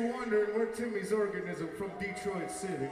you're wondering, we're Timmy's organism from Detroit City.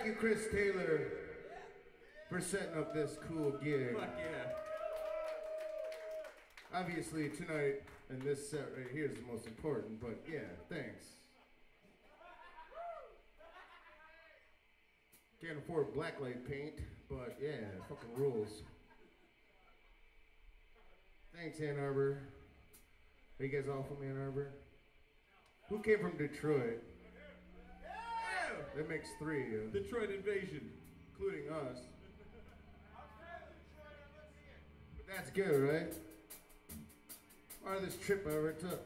Thank you, Chris Taylor, for setting up this cool gig. Fuck yeah. Obviously, tonight and this set right here is the most important, but yeah, thanks. Can't afford blacklight paint, but yeah, fucking rules. Thanks, Ann Arbor. Are you guys all from Ann Arbor? Who came from Detroit? That makes three, uh, Detroit invasion. including us. But that's good, right? Farthest trip I ever took.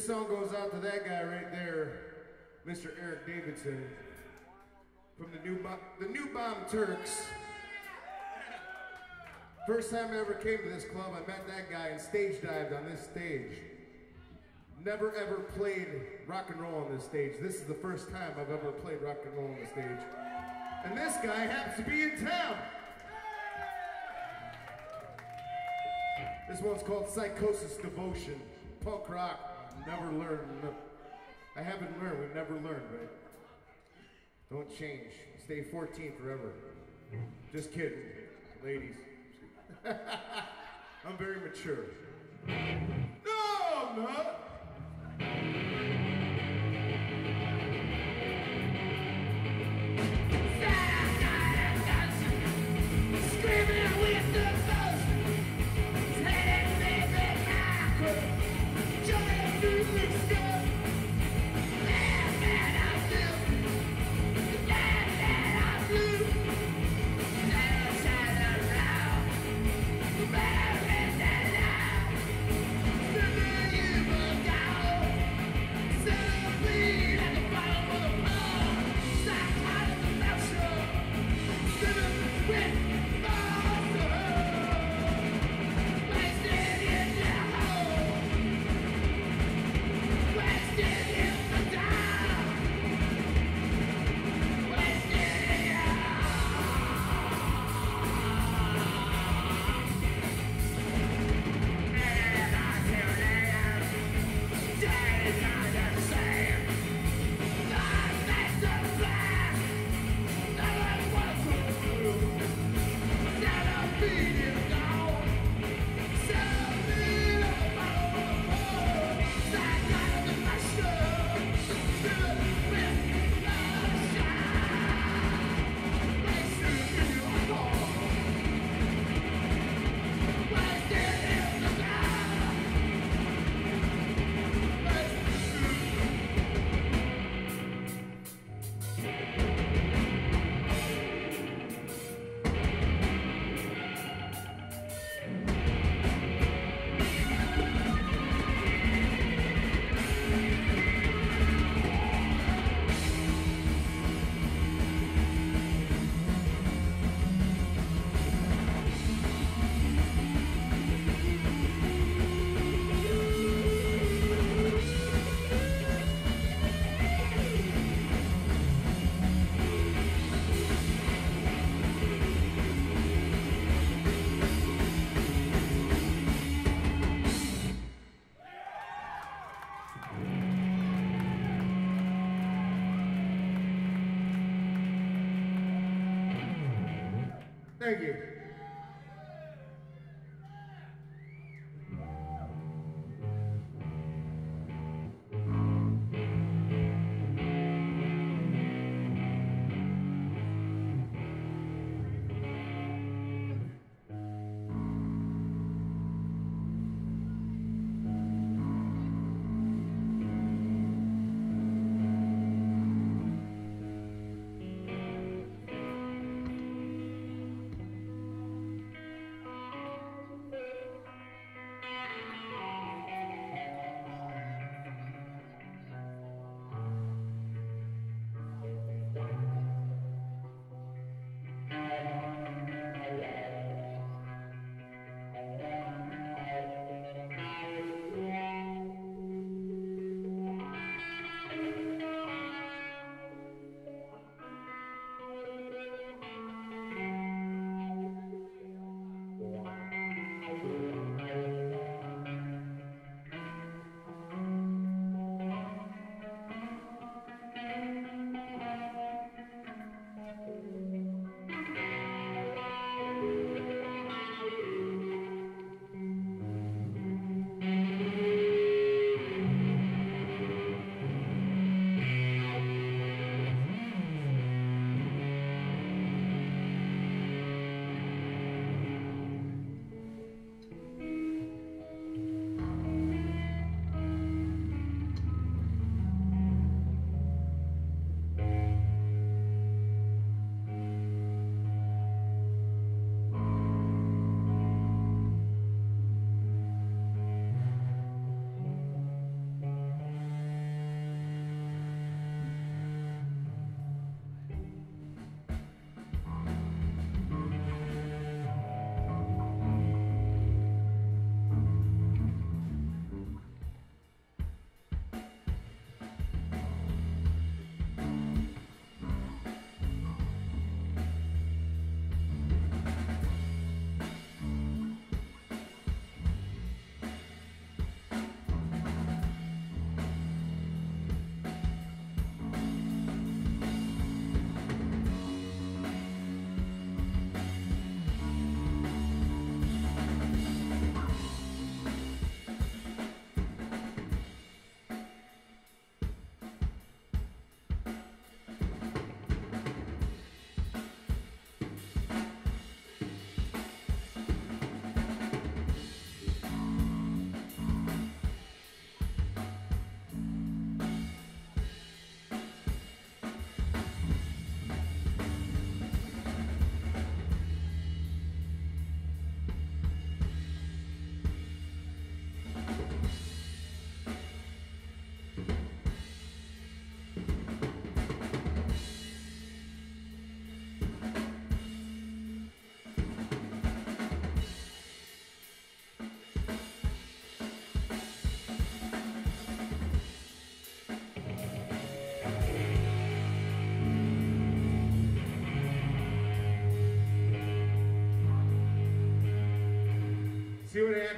This song goes out to that guy right there, Mr. Eric Davidson, from the new Bo- the new Bomb Turks. First time I ever came to this club, I met that guy and stage dived on this stage. Never ever played rock and roll on this stage. This is the first time I've ever played rock and roll on the stage. And this guy happens to be in town. This one's called Psychosis Devotion. Punk rock. Never learned. I haven't learned. We've never learned, right? Don't change. Stay 14 forever. Just kidding, ladies. I'm very mature. No, I'm not.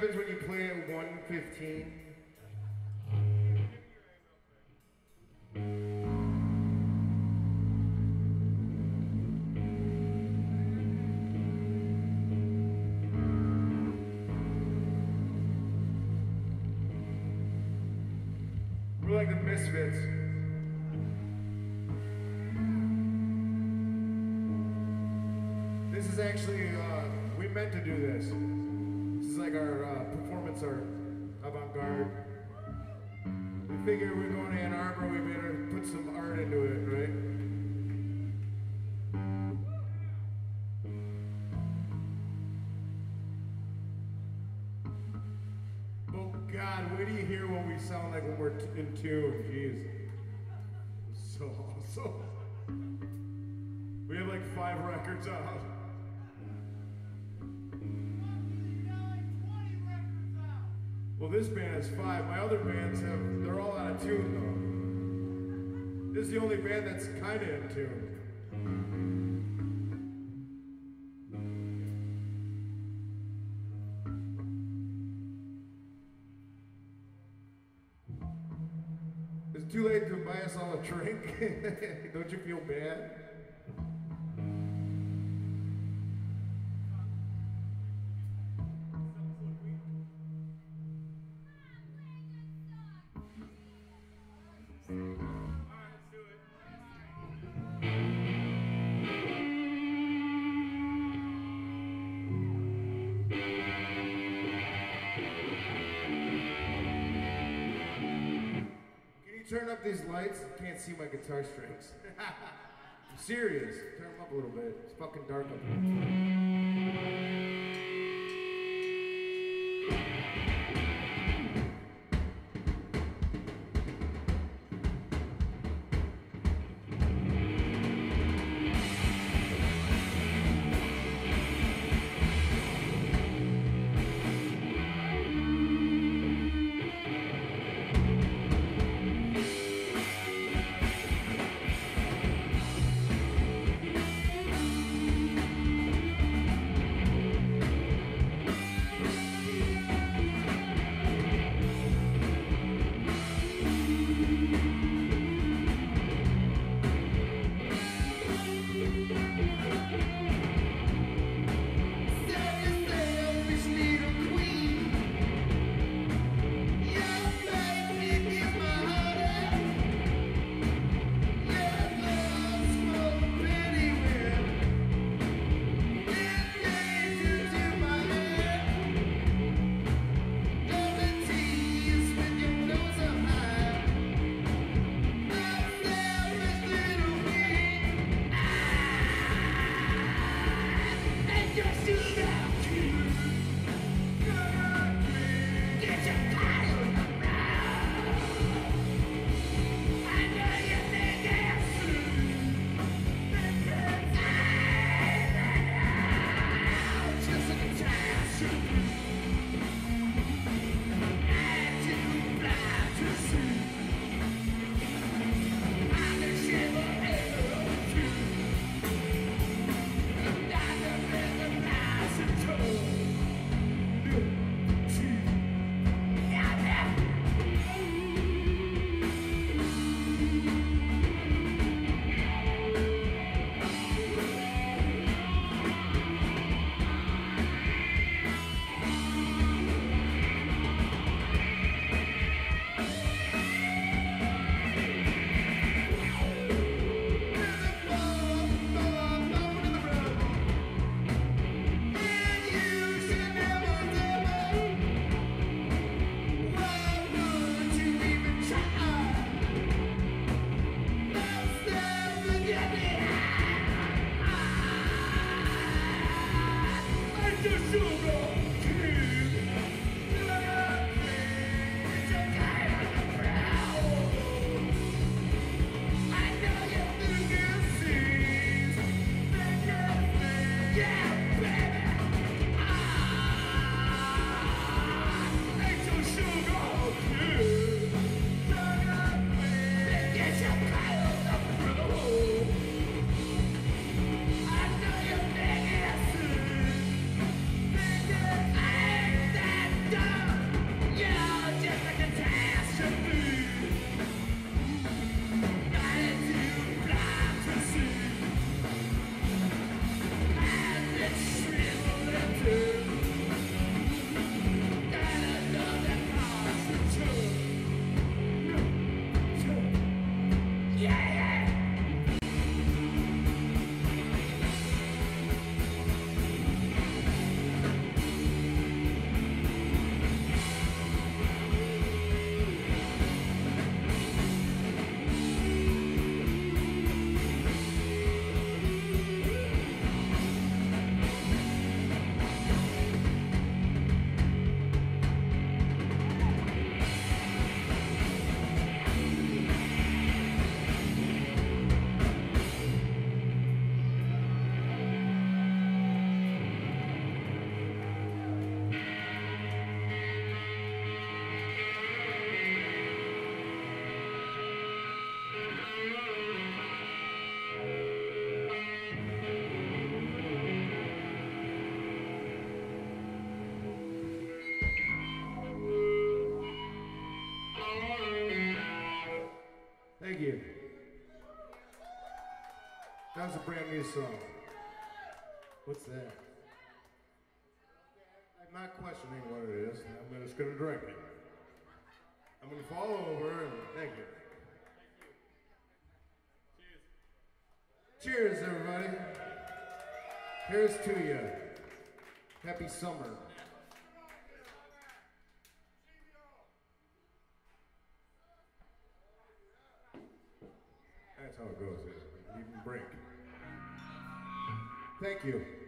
Happens when you play at 115? We're like the misfits. This is actually, uh, we meant to do this. Like our uh, performance art, avant-garde. We figured we're going to Ann Arbor, we better put some art into it, right? Oh God, wait do you hear what we sound like when we're in tune? Jeez. So awesome. We have like five records out. This band has five. My other bands have, they're all out of tune though. This is the only band that's kind of in tune. It's too late to buy us all a drink. Don't you feel bad? Turn up these lights? Can't see my guitar strings. I'm serious. Turn them up a little bit. It's fucking dark up here. new song. What's that? I'm not questioning what it is. I'm just going to drink it. I'm going to fall over and thank you. Cheers. Cheers, everybody. Here's to you. Happy summer. That's how it goes. Even break. Thank you.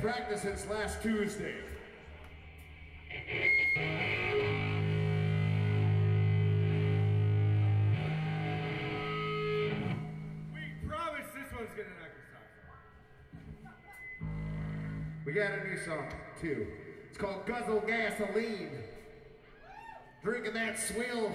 Practice since last Tuesday. We promise this one's gonna knock us out. We got a new song, too. It's called Guzzle Gasoline. Drinking that swill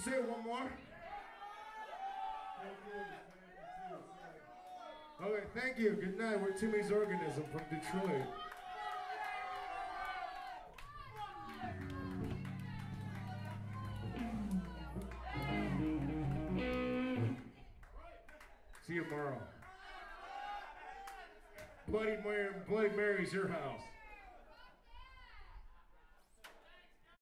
You say it one more? Okay, thank you. Good night. We're Timmy's Organism from Detroit. See you tomorrow. Bloody Mary, Bloody Mary's your house.